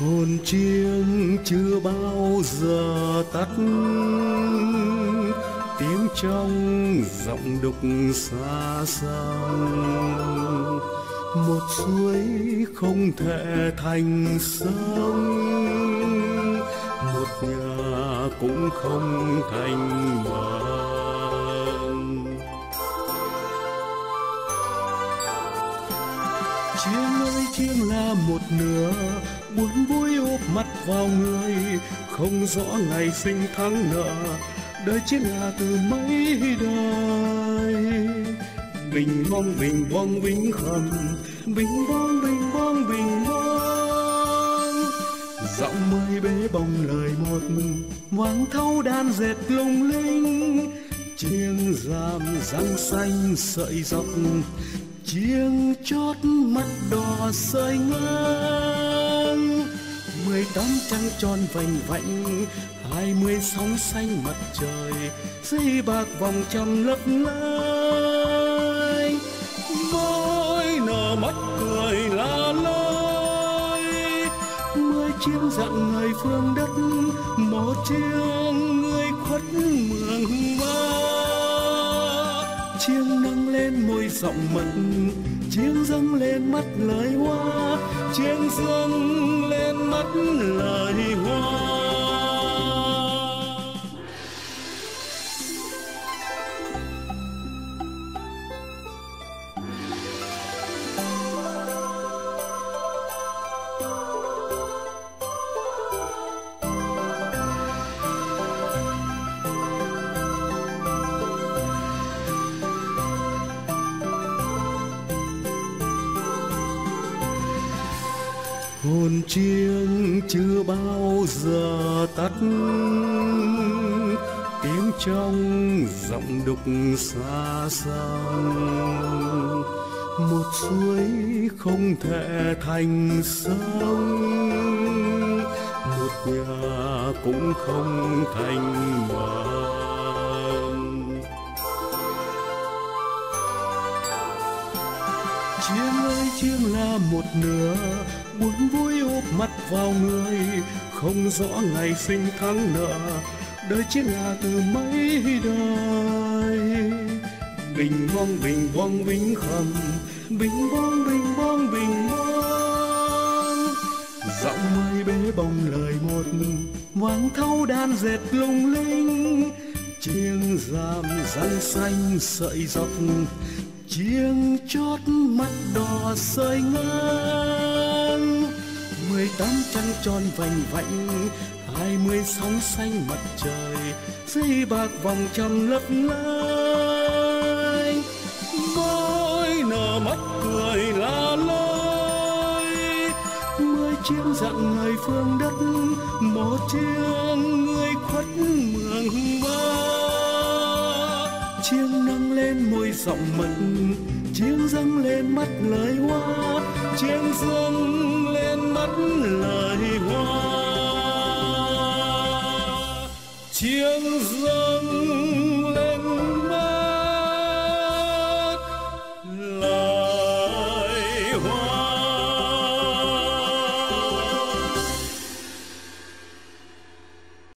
hồn chiêng chưa bao giờ tắt. Tiếng trong giọng đục xa xăm một suối không thể thành sông. Một nhà cũng không thành màn chiêng ơi chiêng là một nửa buồn vui úp mặt vào người, không rõ ngày sinh tháng nợ đời chỉ là từ mấy đời. Bình bong bình bong bình khầm bình bong bình bong bình bong. Giọng mây bế bồng lời một mình vang thâu đan dệt lung linh. Chiêng giam răng xanh sợi dọc chiêng chót mắt đỏ sợi ngang. Mười tám trăng tròn vành vạnh, hai mươi sóng xanh mặt trời dây bạc vòng trăm lấp lánh. Môi nở mắt cười là lơi mười chiêng dặn người phương đất, một chiêng người khuất mười chiêng nâng lên môi giọng mận, chiêng dâng lên mắt lời hoa, chiêng dâng lên mắt lời hoa. Hồn chiêng chưa bao giờ tắt. Tiếng trong giọng đục xa xăm, một suối không thể thành sông. Một nhà cũng không thành màn chiêng ơi chiêng là một nửa buồn vui úp mặt vào người, không rõ ngày sinh tháng nợ đời chỉ là từ mấy đời. Bình bong bình bong bình khầm bình bong bình bong bình bong. Giọng mây bế bồng lời một vang thâu đan dệt lung linh. Chiêng giam răng xanh sợi dọc, chiêng chót mắt đỏ sợi ngang trăng tròn vành vạnh, hai mươi sóng xanh mặt trời dây bạc vòng trăm lấp lánh. Môi nở mắt cười là lối mười chiêng dặn người phương đất, một chiêng người khuất mường ba chiêng nâng lên môi giọng mận, chiêng dâng lên mắt lời hoa, chiêng dâng chiêng dâng lên bát lại hoa